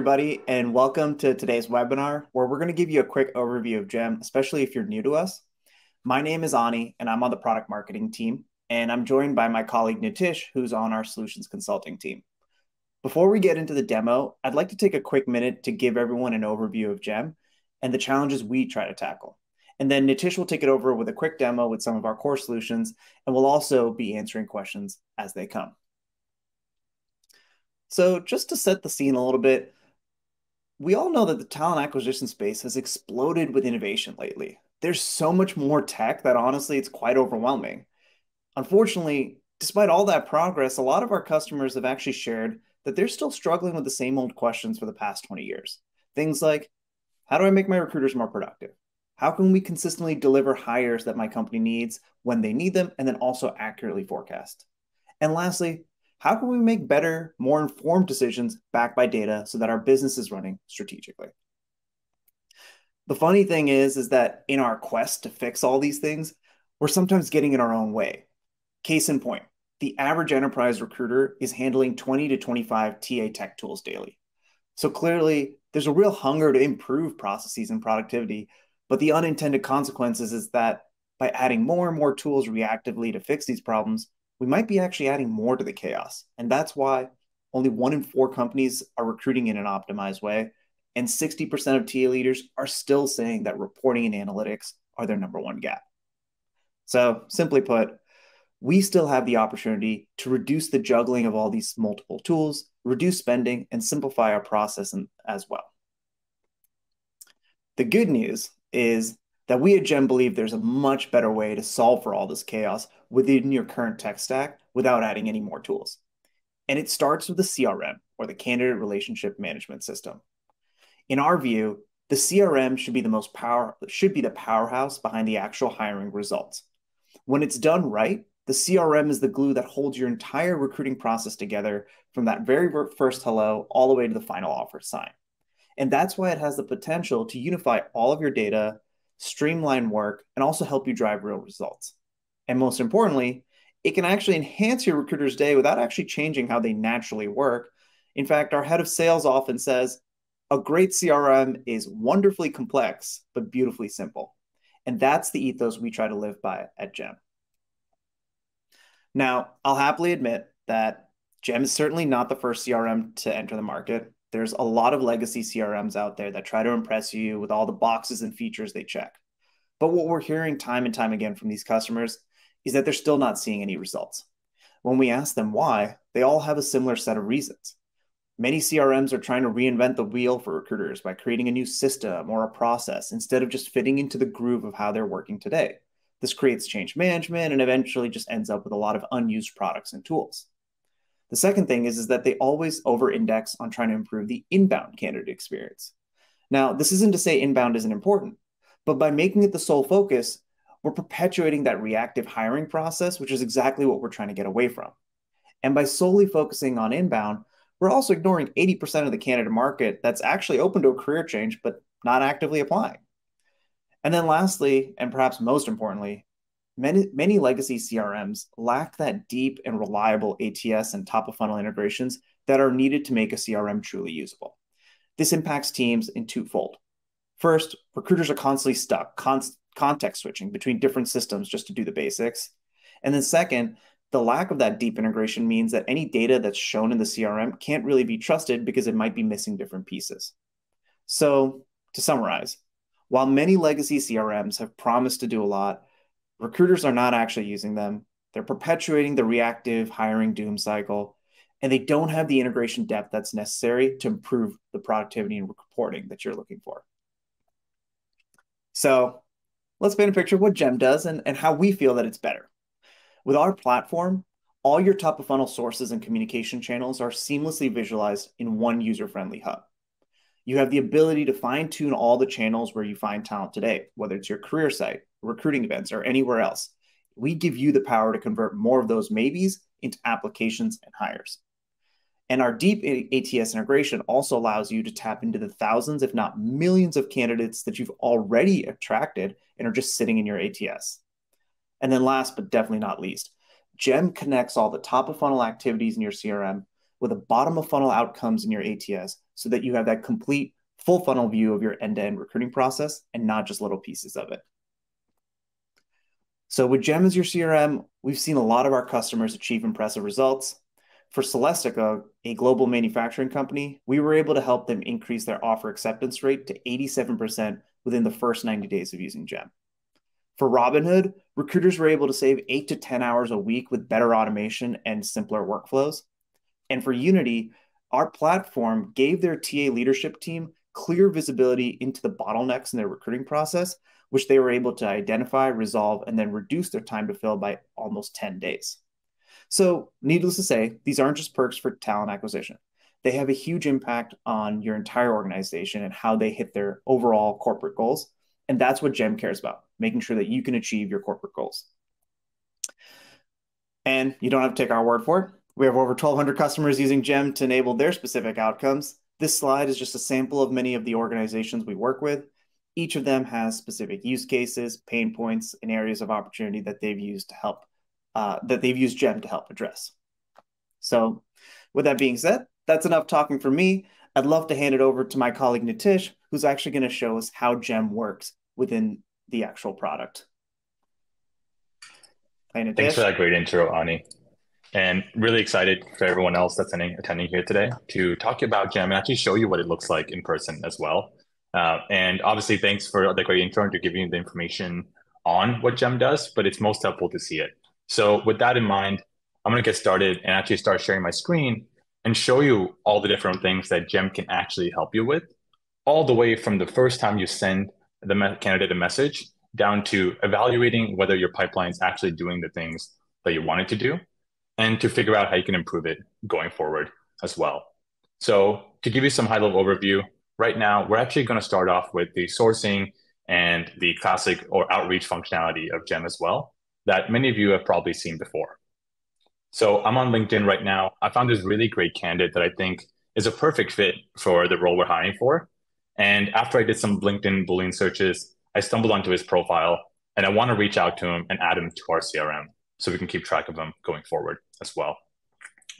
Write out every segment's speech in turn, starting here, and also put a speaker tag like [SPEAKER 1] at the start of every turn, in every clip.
[SPEAKER 1] Everybody, and welcome to today's webinar, where we're going to give you a quick overview of GEM, especially if you're new to us. My name is Ani, and I'm on the product marketing team, and I'm joined by my colleague Nitish, who's on our solutions consulting team. Before we get into the demo, I'd like to take a quick minute to give everyone an overview of GEM and the challenges we try to tackle. And then Nitish will take it over with a quick demo with some of our core solutions, and we'll also be answering questions as they come. So just to set the scene a little bit, we all know that the talent acquisition space has exploded with innovation lately. There's so much more tech that honestly it's quite overwhelming. Unfortunately, despite all that progress, a lot of our customers have actually shared that they're still struggling with the same old questions for the past 20 years. Things like, how do I make my recruiters more productive? How can we consistently deliver hires that my company needs when they need them and then also accurately forecast? And lastly, how can we make better, more informed decisions backed by data so that our business is running strategically? The funny thing is, is that in our quest to fix all these things, we're sometimes getting in our own way. Case in point, the average enterprise recruiter is handling 20 to 25 TA tech tools daily. So clearly, there's a real hunger to improve processes and productivity, but the unintended consequences is that by adding more and more tools reactively to fix these problems, we might be actually adding more to the chaos. And that's why only one in four companies are recruiting in an optimized way. And 60% of TA leaders are still saying that reporting and analytics are their number one gap. So, simply put, we still have the opportunity to reduce the juggling of all these multiple tools, reduce spending, and simplify our process as well. The good news is that we at Gem believe there's a much better way to solve for all this chaos within your current tech stack without adding any more tools. And it starts with the CRM or the candidate relationship management system. In our view, the CRM should be the most power should be the powerhouse behind the actual hiring results. When it's done right, the CRM is the glue that holds your entire recruiting process together from that very first hello all the way to the final offer sign. And that's why it has the potential to unify all of your data streamline work, and also help you drive real results. And most importantly, it can actually enhance your recruiter's day without actually changing how they naturally work. In fact, our head of sales often says a great CRM is wonderfully complex, but beautifully simple. And that's the ethos we try to live by at GEM. Now, I'll happily admit that GEM is certainly not the first CRM to enter the market. There's a lot of legacy CRMs out there that try to impress you with all the boxes and features they check. But what we're hearing time and time again from these customers is that they're still not seeing any results. When we ask them why, they all have a similar set of reasons. Many CRMs are trying to reinvent the wheel for recruiters by creating a new system or a process instead of just fitting into the groove of how they're working today. This creates change management and eventually just ends up with a lot of unused products and tools. The second thing is, is that they always over index on trying to improve the inbound candidate experience. Now, this isn't to say inbound isn't important, but by making it the sole focus, we're perpetuating that reactive hiring process, which is exactly what we're trying to get away from. And by solely focusing on inbound, we're also ignoring 80% of the candidate market that's actually open to a career change, but not actively applying. And then lastly, and perhaps most importantly, many, many legacy CRMs lack that deep and reliable ATS and top of funnel integrations that are needed to make a CRM truly usable. This impacts teams in twofold. First, recruiters are constantly stuck, const- context switching between different systems just to do the basics. And then, second, the lack of that deep integration means that any data that's shown in the CRM can't really be trusted because it might be missing different pieces. So, to summarize, while many legacy CRMs have promised to do a lot, Recruiters are not actually using them. They're perpetuating the reactive hiring doom cycle, and they don't have the integration depth that's necessary to improve the productivity and reporting that you're looking for. So let's paint a picture of what GEM does and, and how we feel that it's better. With our platform, all your top of funnel sources and communication channels are seamlessly visualized in one user friendly hub. You have the ability to fine tune all the channels where you find talent today, whether it's your career site, recruiting events, or anywhere else. We give you the power to convert more of those maybes into applications and hires. And our deep ATS integration also allows you to tap into the thousands, if not millions, of candidates that you've already attracted and are just sitting in your ATS. And then, last but definitely not least, GEM connects all the top of funnel activities in your CRM with the bottom of funnel outcomes in your ATS so that you have that complete full funnel view of your end-to-end recruiting process and not just little pieces of it. So with Gem as your CRM, we've seen a lot of our customers achieve impressive results. For Celestica, a global manufacturing company, we were able to help them increase their offer acceptance rate to 87% within the first 90 days of using Gem. For Robinhood, recruiters were able to save 8 to 10 hours a week with better automation and simpler workflows. And for Unity, our platform gave their TA leadership team clear visibility into the bottlenecks in their recruiting process, which they were able to identify, resolve, and then reduce their time to fill by almost 10 days. So, needless to say, these aren't just perks for talent acquisition. They have a huge impact on your entire organization and how they hit their overall corporate goals. And that's what GEM cares about, making sure that you can achieve your corporate goals. And you don't have to take our word for it. We have over 1,200 customers using GEM to enable their specific outcomes. This slide is just a sample of many of the organizations we work with. Each of them has specific use cases, pain points, and areas of opportunity that they've used to help, uh, that they've used GEM to help address. So, with that being said, that's enough talking for me. I'd love to hand it over to my colleague Nitish, who's actually going to show us how GEM works within the actual product.
[SPEAKER 2] Thanks for that great intro, Ani and really excited for everyone else that's attending, attending here today to talk about GEM and actually show you what it looks like in person as well. Uh, and obviously, thanks for the great intro and to giving you the information on what GEM does, but it's most helpful to see it. So with that in mind, I'm going to get started and actually start sharing my screen and show you all the different things that GEM can actually help you with, all the way from the first time you send the candidate a message down to evaluating whether your pipeline is actually doing the things that you want it to do and to figure out how you can improve it going forward as well. So to give you some high level overview, right now, we're actually going to start off with the sourcing and the classic or outreach functionality of GEM as well that many of you have probably seen before. So I'm on LinkedIn right now. I found this really great candidate that I think is a perfect fit for the role we're hiring for. And after I did some LinkedIn Boolean searches, I stumbled onto his profile and I want to reach out to him and add him to our CRM so we can keep track of them going forward as well.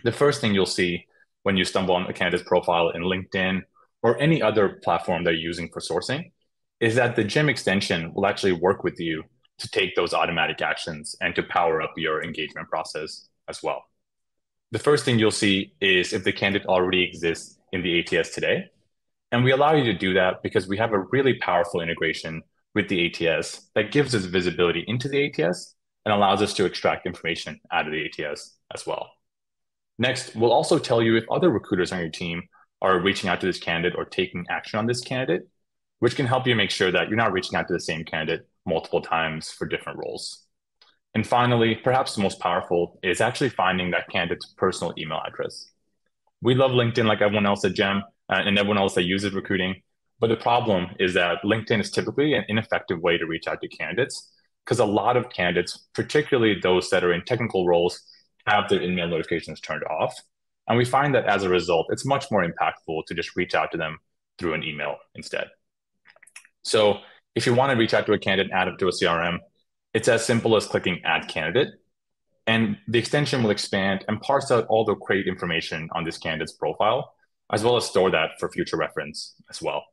[SPEAKER 2] The first thing you'll see when you stumble on a candidate's profile in LinkedIn or any other platform they're using for sourcing is that the GEM extension will actually work with you to take those automatic actions and to power up your engagement process as well. The first thing you'll see is if the candidate already exists in the ATS today. And we allow you to do that because we have a really powerful integration with the ATS that gives us visibility into the ATS and allows us to extract information out of the ATS as well. Next, we'll also tell you if other recruiters on your team are reaching out to this candidate or taking action on this candidate, which can help you make sure that you're not reaching out to the same candidate multiple times for different roles. And finally, perhaps the most powerful is actually finding that candidate's personal email address. We love LinkedIn like everyone else at GEM uh, and everyone else that uses recruiting. But the problem is that LinkedIn is typically an ineffective way to reach out to candidates because a lot of candidates, particularly those that are in technical roles, have their email notifications turned off. And we find that as a result, it's much more impactful to just reach out to them through an email instead. So if you want to reach out to a candidate, add it to a CRM, it's as simple as clicking add candidate. And the extension will expand and parse out all the great information on this candidate's profile, as well as store that for future reference as well.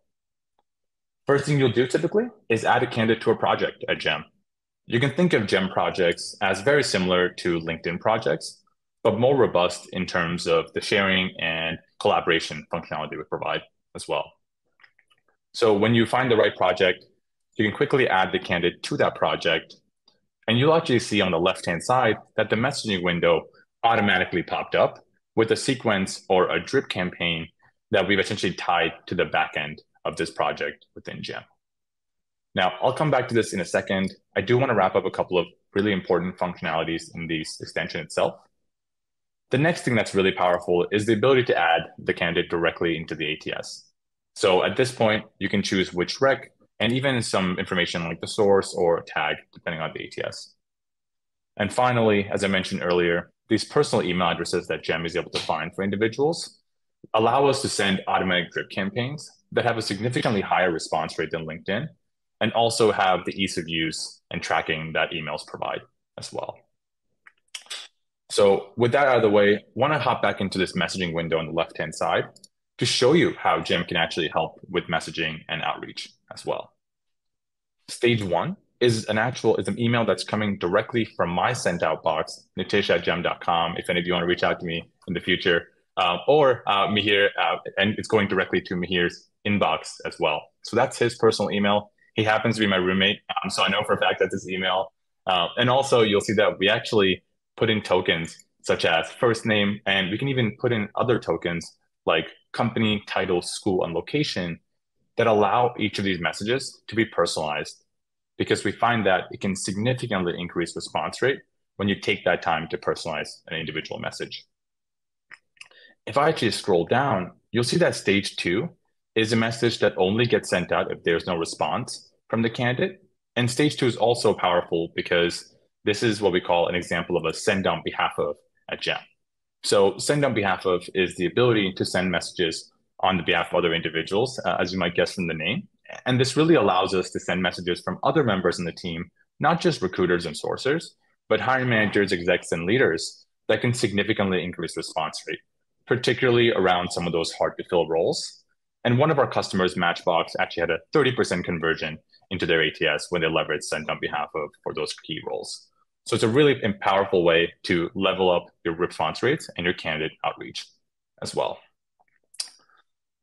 [SPEAKER 2] First thing you'll do typically is add a candidate to a project at GEM. You can think of GEM projects as very similar to LinkedIn projects, but more robust in terms of the sharing and collaboration functionality we provide as well. So when you find the right project, you can quickly add the candidate to that project. And you'll actually see on the left-hand side that the messaging window automatically popped up with a sequence or a drip campaign that we've essentially tied to the backend of this project within GEM. Now, I'll come back to this in a second. I do want to wrap up a couple of really important functionalities in the extension itself. The next thing that's really powerful is the ability to add the candidate directly into the ATS. So at this point, you can choose which rec and even some information like the source or tag, depending on the ATS. And finally, as I mentioned earlier, these personal email addresses that GEM is able to find for individuals allow us to send automatic drip campaigns that have a significantly higher response rate than LinkedIn and also have the ease of use and tracking that emails provide as well. So with that out of the way, want to hop back into this messaging window on the left-hand side to show you how Gem can actually help with messaging and outreach as well. Stage one is an actual is an email that's coming directly from my sent out box, nitish at gem.com. If any of you want to reach out to me in the future, um, or uh, Mihir, uh, and it's going directly to Mihir's inbox as well. So that's his personal email. He happens to be my roommate, um, so I know for a fact that's his email. Uh, and also, you'll see that we actually put in tokens such as first name, and we can even put in other tokens like company, title, school, and location that allow each of these messages to be personalized because we find that it can significantly increase response rate when you take that time to personalize an individual message. If I actually scroll down, you'll see that stage two is a message that only gets sent out if there's no response from the candidate. And stage two is also powerful because this is what we call an example of a send on behalf of at Gem. So send on behalf of is the ability to send messages on the behalf of other individuals, uh, as you might guess from the name. And this really allows us to send messages from other members in the team, not just recruiters and sourcers, but hiring managers, execs, and leaders that can significantly increase response rate, particularly around some of those hard to fill roles. And one of our customers, Matchbox, actually had a 30% conversion into their ATS when they leveraged send on behalf of for those key roles. So it's a really powerful way to level up your response rates and your candidate outreach as well.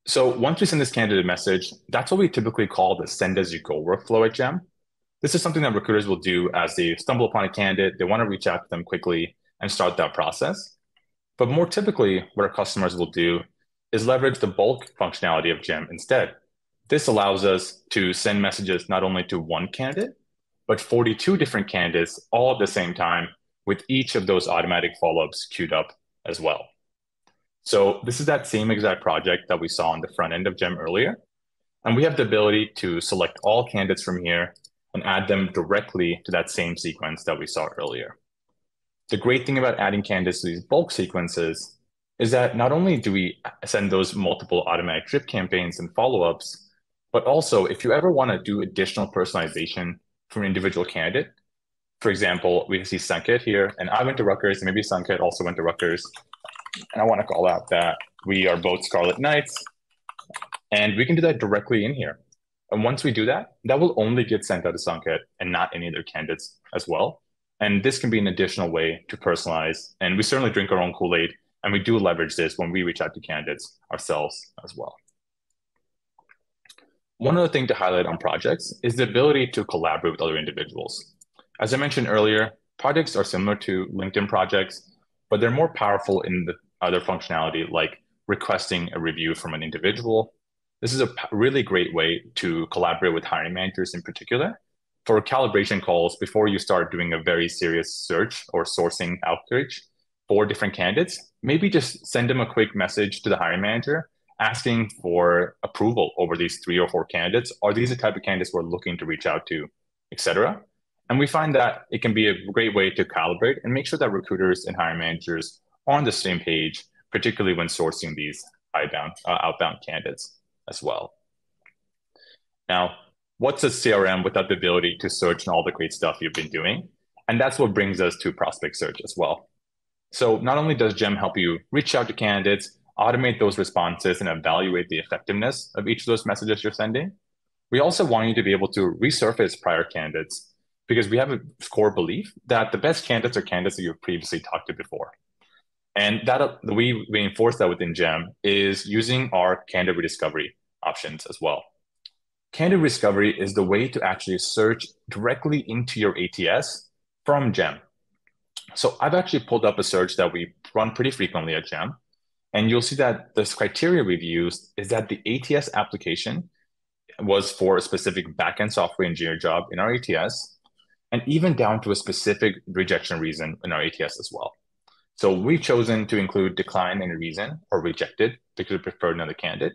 [SPEAKER 2] So once we send this candidate message, that's what we typically call the send as you go workflow at Gem. This is something that recruiters will do as they stumble upon a candidate, they want to reach out to them quickly and start that process. But more typically, what our customers will do is leverage the bulk functionality of Gem instead. This allows us to send messages not only to one candidate, but 42 different candidates all at the same time with each of those automatic follow-ups queued up as well. So this is that same exact project that we saw on the front end of GEM earlier. And we have the ability to select all candidates from here and add them directly to that same sequence that we saw earlier. The great thing about adding candidates to these bulk sequences is that not only do we send those multiple automatic drip campaigns and follow-ups, but also if you ever want to do additional personalization for an individual candidate, for example, we can see Sanket here, and I went to Rutgers, and maybe Sanket also went to Rutgers. And I want to call out that we are both Scarlet Knights, and we can do that directly in here. And once we do that, that will only get sent out to Sanket and not any other candidates as well. And this can be an additional way to personalize. And we certainly drink our own Kool Aid, and we do leverage this when we reach out to candidates ourselves as well. One other thing to highlight on projects is the ability to collaborate with other individuals. As I mentioned earlier, projects are similar to LinkedIn projects, but they're more powerful in the other functionality like requesting a review from an individual. This is a really great way to collaborate with hiring managers in particular for calibration calls before you start doing a very serious search or sourcing outreach for different candidates. Maybe just send them a quick message to the hiring manager asking for approval over these three or four candidates. Are these the type of candidates we're looking to reach out to, etc. And we find that it can be a great way to calibrate and make sure that recruiters and hiring managers are on the same page, particularly when sourcing these outbound, uh, outbound candidates as well. Now, what's a CRM without the ability to search and all the great stuff you've been doing? And that's what brings us to prospect search as well. So not only does GEM help you reach out to candidates, automate those responses, and evaluate the effectiveness of each of those messages you're sending, we also want you to be able to resurface prior candidates because we have a core belief that the best candidates are candidates that you've previously talked to before. And that uh, we reinforce that within GEM is using our candidate rediscovery options as well. Candidate rediscovery is the way to actually search directly into your ATS from GEM. So I've actually pulled up a search that we run pretty frequently at GEM. And you'll see that this criteria we've used is that the ATS application was for a specific backend software engineer job in our ATS and even down to a specific rejection reason in our ATS as well. So we've chosen to include decline and reason or rejected because we preferred another candidate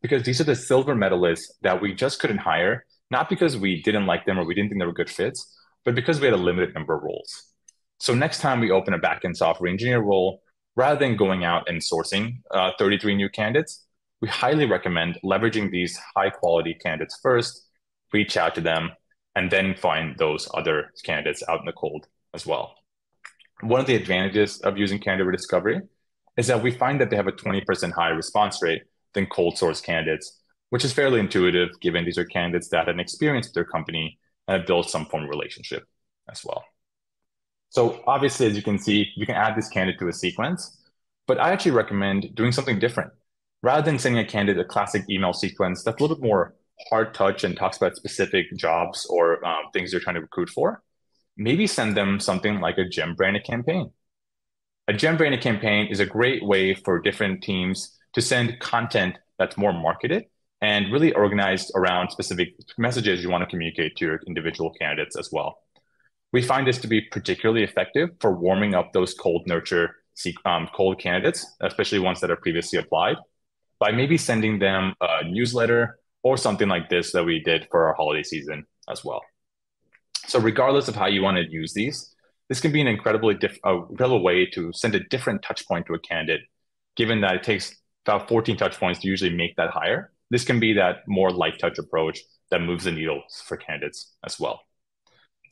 [SPEAKER 2] because these are the silver medalists that we just couldn't hire, not because we didn't like them or we didn't think they were good fits, but because we had a limited number of roles. So next time we open a backend software engineer role, rather than going out and sourcing uh, 33 new candidates, we highly recommend leveraging these high quality candidates first, reach out to them, and then find those other candidates out in the cold as well. One of the advantages of using candidate discovery is that we find that they have a 20% higher response rate than cold source candidates, which is fairly intuitive given these are candidates that had an experience with their company and have built some form of relationship as well. So obviously, as you can see, you can add this candidate to a sequence, but I actually recommend doing something different. Rather than sending a candidate a classic email sequence that's a little bit more hard touch and talks about specific jobs or um, things you're trying to recruit for, maybe send them something like a gem branded campaign. A gem branded campaign is a great way for different teams to send content that's more marketed and really organized around specific messages you want to communicate to your individual candidates as well. We find this to be particularly effective for warming up those cold nurture um, cold candidates, especially ones that are previously applied, by maybe sending them a newsletter or something like this that we did for our holiday season as well. So regardless of how you want to use these, this can be an incredibly diff- uh, incredible way to send a different touch point to a candidate, given that it takes about 14 touch points to usually make that hire. This can be that more light touch approach that moves the needle for candidates as well.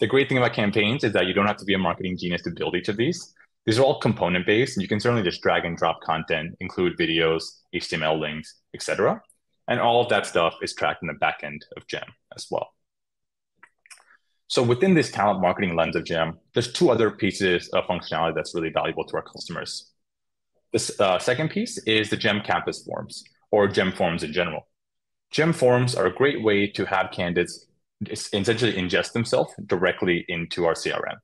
[SPEAKER 2] The great thing about campaigns is that you don't have to be a marketing genius to build each of these. These are all component based, and you can certainly just drag and drop content, include videos, HTML links, etc. And all of that stuff is tracked in the back end of Gem as well. So within this talent marketing lens of Gem, there's two other pieces of functionality that's really valuable to our customers. The uh, second piece is the Gem campus forms or Gem forms in general. Gem forms are a great way to have candidates essentially ingest themselves directly into our CRM.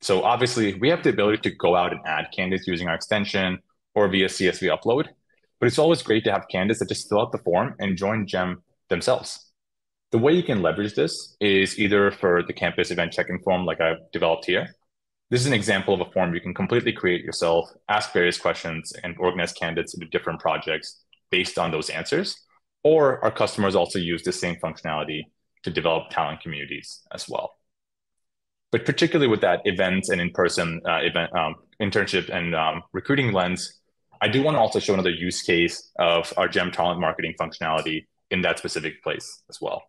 [SPEAKER 2] So obviously we have the ability to go out and add candidates using our extension or via CSV upload, but it's always great to have candidates that just fill out the form and join Gem themselves. The way you can leverage this is either for the campus event check-in form like I've developed here. This is an example of a form you can completely create yourself, ask various questions, and organize candidates into different projects based on those answers. Or our customers also use the same functionality to develop talent communities as well. But particularly with that events and in-person uh, event um, internship and um, recruiting lens, I do want to also show another use case of our Gem talent marketing functionality in that specific place as well.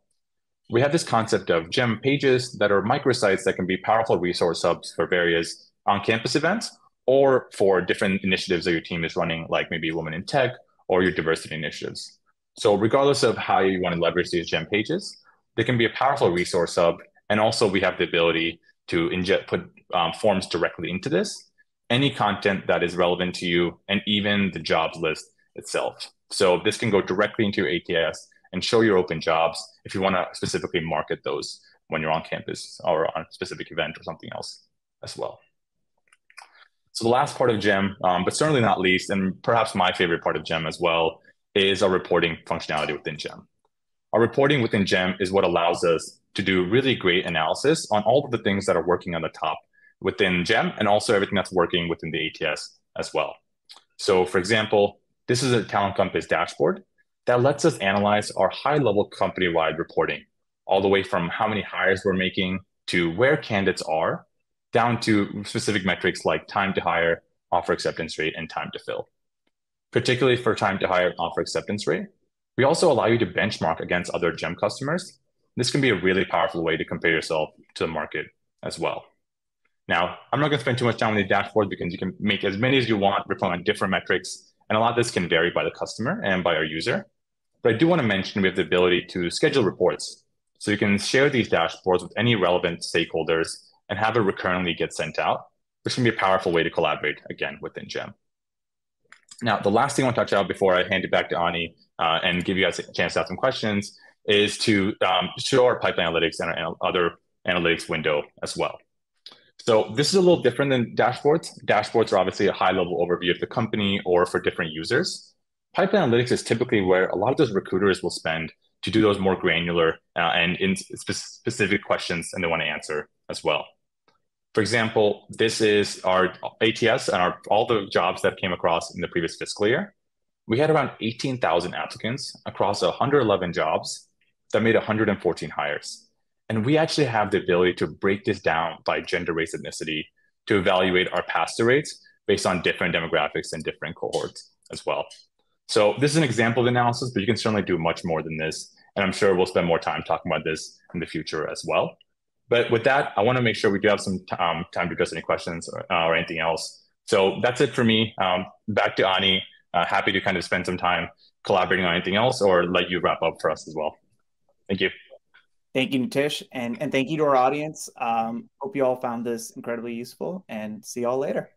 [SPEAKER 2] We have this concept of Gem pages that are microsites that can be powerful resource hubs for various on-campus events or for different initiatives that your team is running, like maybe Women in Tech or your diversity initiatives. So regardless of how you want to leverage these Gem pages, they can be a powerful resource hub. And also we have the ability to inject, put um, forms directly into this any content that is relevant to you, and even the jobs list itself. So this can go directly into your ATS and show your open jobs if you want to specifically market those when you're on campus or on a specific event or something else as well. So the last part of GEM, um, but certainly not least, and perhaps my favorite part of GEM as well, is our reporting functionality within GEM. Our reporting within GEM is what allows us to do really great analysis on all of the things that are working on the top within GEM and also everything that's working within the ATS as well. So for example, this is a Talent Compass dashboard that lets us analyze our high level company wide reporting, all the way from how many hires we're making to where candidates are, down to specific metrics like time to hire, offer acceptance rate, and time to fill. Particularly for time to hire offer acceptance rate, we also allow you to benchmark against other GEM customers. This can be a really powerful way to compare yourself to the market as well. Now, I'm not going to spend too much time on the dashboard because you can make as many as you want, report on different metrics, and a lot of this can vary by the customer and by our user. But I do want to mention we have the ability to schedule reports. So you can share these dashboards with any relevant stakeholders and have it recurrently get sent out, which can be a powerful way to collaborate again within GEM. Now, the last thing I want to touch on before I hand it back to Ani uh, and give you guys a chance to ask some questions is to um, show our pipeline analytics and our other analytics window as well. So this is a little different than dashboards. Dashboards are obviously a high level overview of the company or for different users. Pipeline analytics is typically where a lot of those recruiters will spend to do those more granular uh, and in spe- specific questions and they want to answer as well. For example, this is our ATS and our, all the jobs that came across in the previous fiscal year. We had around 18,000 applicants across 111 jobs that made 114 hires. And we actually have the ability to break this down by gender, race, ethnicity to evaluate our through rates based on different demographics and different cohorts as well. So this is an example of analysis, but you can certainly do much more than this. And I'm sure we'll spend more time talking about this in the future as well. But with that, I want to make sure we do have some um, time to address any questions or, uh, or, anything else. So that's it for me. Um, back to Ani. Uh, happy to kind of spend some time collaborating on anything else or let you wrap up for us as well. Thank you.
[SPEAKER 1] Thank you, Nitish, and and thank you to our audience. Um, hope you all found this incredibly useful, and see y'all later.